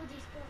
with these girls.